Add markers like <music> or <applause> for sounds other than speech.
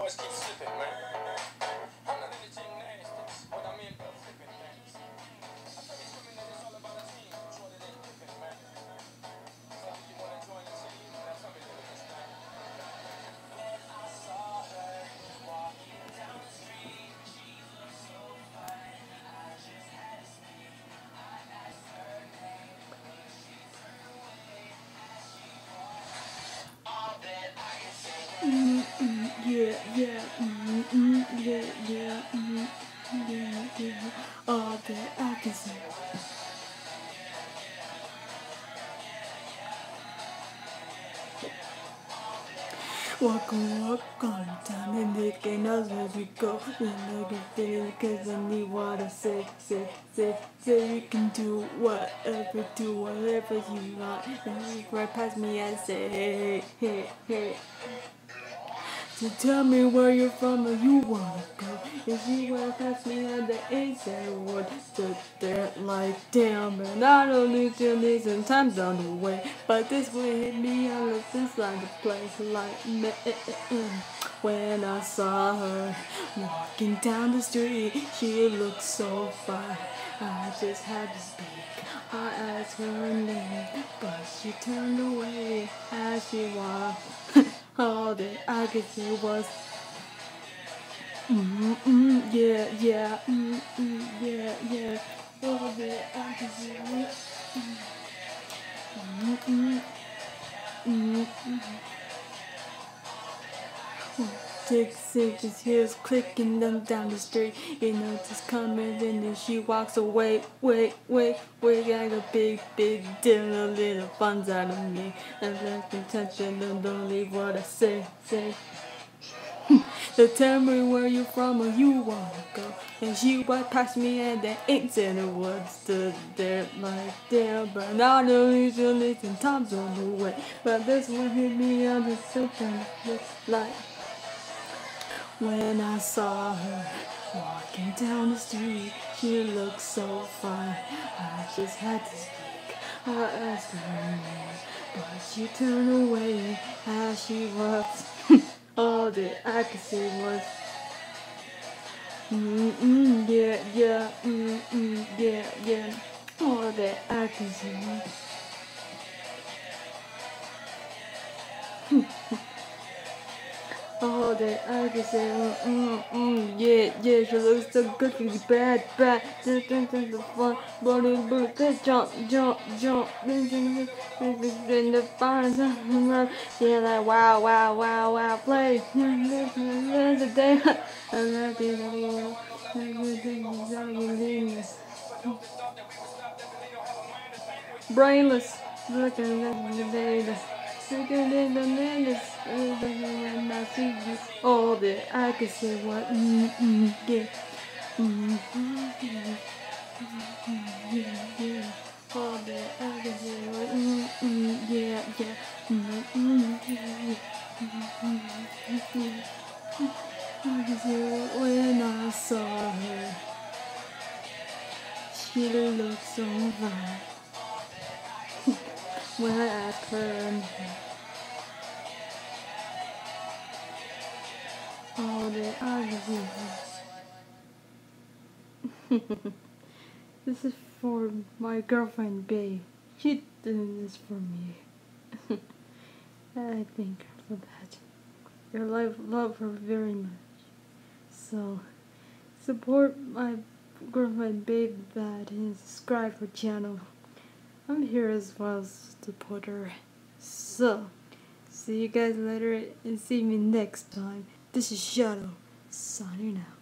boys keep slipping, man. Mm, mm, yeah, yeah, mm, yeah, yeah. All that I can say. Walk on, walk on, time and dick and us as we go. I get there, cause I need what I say, say, say, say. You can do whatever, do whatever you want. And right past me and say, hey, hey, hey. So tell me where you're from or you wanna go. If you wanna pass me on the inside would stood there like damn man. I don't need to some times on the way. But this will hit me on this line to place like me when I saw her walking down the street. She looked so fine. I just had to speak. I asked her name, but she turned away as she walked. All that I could see was, mm, mm, yeah, yeah, mm, mm, yeah, yeah. All that I could see was, mm, mm, mm, mm. Six six heels clicking them down the street. You know just coming and then she walks away. Wait, wait, wait, got a big, big deal, a little funds out of me. And let me touch it and don't leave what I say, say. <laughs> So tell me where you from or you wanna go. And she walked past me and then ain't a word. Stood there like damn, but now the usually listen times on the way. But this one hit me on the second like when I saw her walking down the street. She looked so fine. I just had to speak. I asked her name, but she turned away as she walked. <laughs> All that I could see was. Mm mm yeah yeah mm mm yeah yeah. All that I could see was. <laughs> All that I can say, mm, mm, yeah, yeah, she looks so good, she's bad, bad, just think the fun, bully, bully, good, jump, jump, jump, in the fun, yeah, like, wow, wow, wow, wow, play, the day, be the world, brainless, looking at the data. Second in the minutes, All that I can say, what, mm, mm, yeah. Mm, mm, yeah. All that I can say, what, mm, mm, yeah, yeah. Mm, mm. Mm, mm. I can say when I saw her, she looked so fine when I asked her <laughs> This is for my girlfriend Babe. She did this for me. <laughs> I thank her for that. Love, love her very much. So support my girlfriend Babe that and subscribe her channel. I'm here as well as supporter. So, see you guys later and see me next time. This is Shadow, signing out.